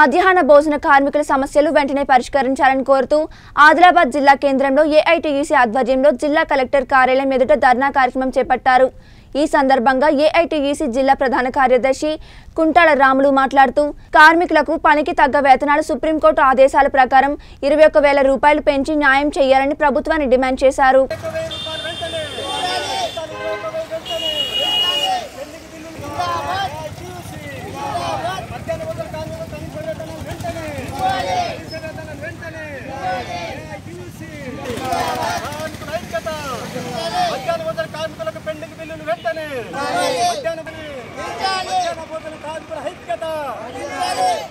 మధ్యాహ్న భోజన కార్మికుల సమస్యలు వెంటనే పరిష్కరించాలని కోరుతూ ఆదిలాబాద్ జిల్లా కేంద్రంలో ఏఐటీయూసీ ఆధ్వర్యంలో జిల్లా కలెక్టర్ కార్యాలయం ఎదుట ధర్నా కార్యక్రమం చేపట్టారు. ఈ సందర్భంగా ఏఐటీయూసీ జిల్లా ప్రధాన కార్యదర్శి కుంటాళ రాములు మాట్లాడుతూ కార్మికులకు పనికి తగ్గ వేతనాలు సుప్రీంకోర్టు ఆదేశాల ప్రకారం ఇరవై ఒక్క వేల రూపాయలు పెంచి న్యాయం చేయాలని ప్రభుత్వాన్ని డిమాండ్ చేశారు. మధ్యాహ్న భోజన కార్మికుల ఐక్యత.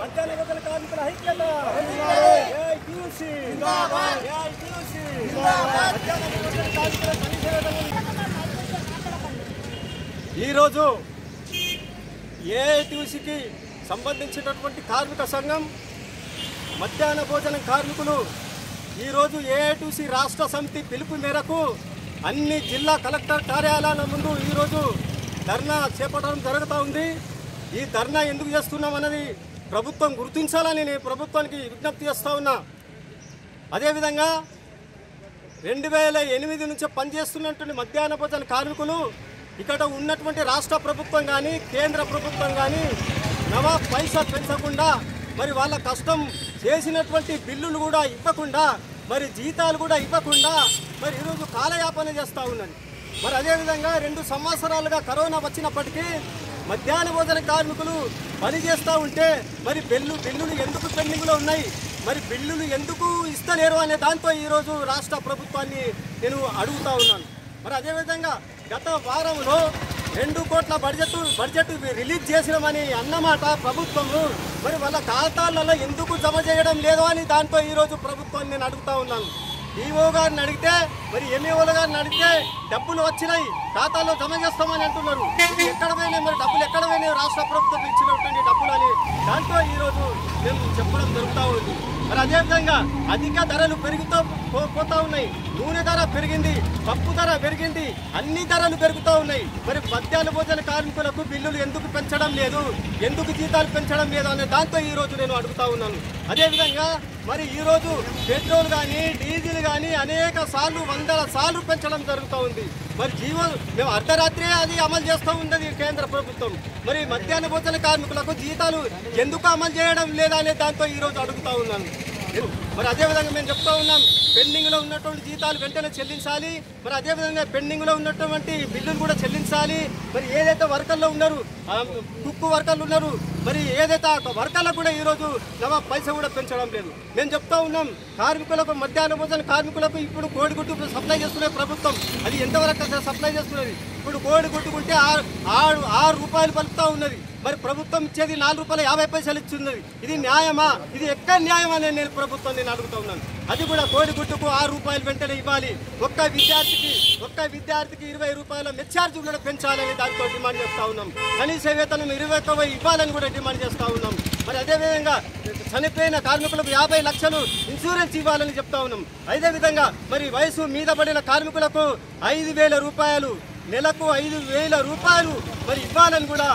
మధ్యాహ్న భోజన కార్మికుల ఐక్యత. AITUC. AITUC. మధ్యాహ్న భోజన కార్మికుల ఈరోజు ఏఐటీసీకి సంబంధించినటువంటి కార్మిక సంఘం మధ్యాహ్న భోజనం కార్మికులు ఈరోజు ఏఐటీసీ రాష్ట్ర సమితి పిలుపు మేరకు అన్ని జిల్లా కలెక్టర్ కార్యాలయాల ముందు ఈరోజు ధర్నా చేపట్టడం జరుగుతూ ఉంది. ఈ ధర్నా ఎందుకు చేస్తున్నాం అన్నది ప్రభుత్వం గుర్తించాలని నేను ప్రభుత్వానికి విజ్ఞప్తి చేస్తూ ఉన్నా. అదేవిధంగా రెండు వేల ఎనిమిది నుంచి పనిచేస్తున్నటువంటి మధ్యాహ్న భోజన కార్మికులు ఇక్కడ ఉన్నటువంటి రాష్ట్ర ప్రభుత్వం కానీ కేంద్ర ప్రభుత్వం కానీ నవా పైసా పెంచకుండా మరి వాళ్ళ కష్టం చేసినటువంటి బిల్లులు కూడా ఇవ్వకుండా మరి జీతాలు కూడా ఇవ్వకుండా మరి ఈరోజు కాలయాపన చేస్తూ ఉన్నది. మరి అదేవిధంగా రెండు సంవత్సరాలుగా కరోనా వచ్చినప్పటికీ మధ్యాహ్న భోజన కార్మికులు పని చేస్తూ ఉంటే మరి బిల్లు బిల్లులు ఎందుకు పెండింగ్లో ఉన్నాయి? మరి బిల్లులు ఎందుకు ఇస్తలేరు అనే దాంతో ఈరోజు రాష్ట్ర ప్రభుత్వాన్ని నేను అడుగుతా ఉన్నాను. మరి అదేవిధంగా గత వారంలో రెండు కోట్ల బడ్జెట్ బడ్జెట్ రిలీజ్ చేసినామని అన్నమాట ప్రభుత్వము. మరి వాళ్ళ ఖాతాలలో ఎందుకు జమ చేయడం లేదు అని దాంతో ఈరోజు ప్రభుత్వాన్ని నేను అడుగుతా ఉన్నాను. ఈఓ గారిని అడిగితే మరి ఎంఈఓల గారిని అడిగితే డబ్బులు వచ్చినాయి ఖాతాలో జమ చేస్తామని అంటున్నారు. ఎక్కడ పోయినాయి మరి? డబ్బులు ఎక్కడ పోయినాయి? రాష్ట్ర ప్రభుత్వం ఇచ్చినటువంటి డబ్బులు అని. దాంతో ఈరోజు మేము చెప్పడం జరుగుతూ ఉంది. మరి అదేవిధంగా అధిక ధరలు పెరుగుతూ పో- పోతా ఉన్నాయి. నూనె ధర పెరిగింది పప్పు ధర పెరిగింది అన్ని ధరలు పెరుగుతూ ఉన్నాయి. మరి మధ్యాహ్న భోజన కార్మికులకు బిల్లులు ఎందుకు పెంచడం లేదు? ఎందుకు జీతాలు పెంచడం లేదు? అనే దాంతో ఈ రోజు నేను అడుగుతా ఉన్నాను. అదేవిధంగా మరి ఈరోజు పెట్రోల్ కానీ డీజిల్ కానీ అనేక సార్లు వందల సార్లు పెంచడం జరుగుతూ ఉంది. మరి జీవో మేము అర్ధరాత్రే అది అమలు చేస్తూ ఉన్నది కేంద్ర ప్రభుత్వం. మరి మధ్యాహ్న భోజన కార్మికులకు జీతాలు ఎందుకు అమలు చేయడం లేదా అనే దాంతో ఈరోజు అడుగుతూ అడుగుతా ఉన్నాను. మరి అదేవిధంగా మేము చెప్తా ఉన్నాం పెండింగ్లో ఉన్నటువంటి జీతాలు వెంటనే చెల్లించాలి మరి అదేవిధంగా పెండింగ్లో ఉన్నటువంటి బిల్లులు కూడా చెల్లించాలి మరి ఏదైతే వర్కర్లు ఉన్నారు కుక్కు వర్కర్లు ఉన్నారు మరి ఏదైతే ఆ వర్కర్లకు కూడా ఈరోజు నవ పైస కూడా పెంచడం లేదు. మేము చెప్తా ఉన్నాం కార్మికులకు మధ్యాహ్న భోజన కార్మికులకు ఇప్పుడు కోడిగుడ్డు సప్లై చేస్తున్న ప్రభుత్వం. అది ఎంతవరకు అసలు సప్లై చేస్తున్నది? ఇప్పుడు కోడి కొట్టుకుంటే ఆరు ఆరు ఆరు రూపాయలు పలుకుతా ఉన్నది. మరి ప్రభుత్వం ఇచ్చేది నాలుగు రూపాయల యాభై పైసలు ఇచ్చింది ఇది న్యాయమా? ఇది ఎక్కడ న్యాయం అని నేను ప్రభుత్వం నేను అడుగుతా ఉన్నాను. అది కూడా కోడి గుడ్డుకు ఆరు రూపాయలు వెంటనే ఇవ్వాలి. ఒక్క విద్యార్థికి ఒక్క విద్యార్థికి ఇరవై రూపాయల మెచ్చార్జ్ కూడా పెంచాలని దాంతో డిమాండ్ చేస్తా ఉన్నాం. కనీస వేతనం ఇరవై ఒక్క ఇవ్వాలని కూడా డిమాండ్ చేస్తా ఉన్నాం. మరి అదేవిధంగా చనిపోయిన కార్మికులకు యాభై లక్షలు ఇన్సూరెన్స్ ఇవ్వాలని చెప్తా ఉన్నాం. అదేవిధంగా మరి వయసు మీద పడిన కార్మికులకు ఐదు వేల రూపాయలు నెలకు ఐదు వేల రూపాయలు మరి ఇవ్వాలని కూడా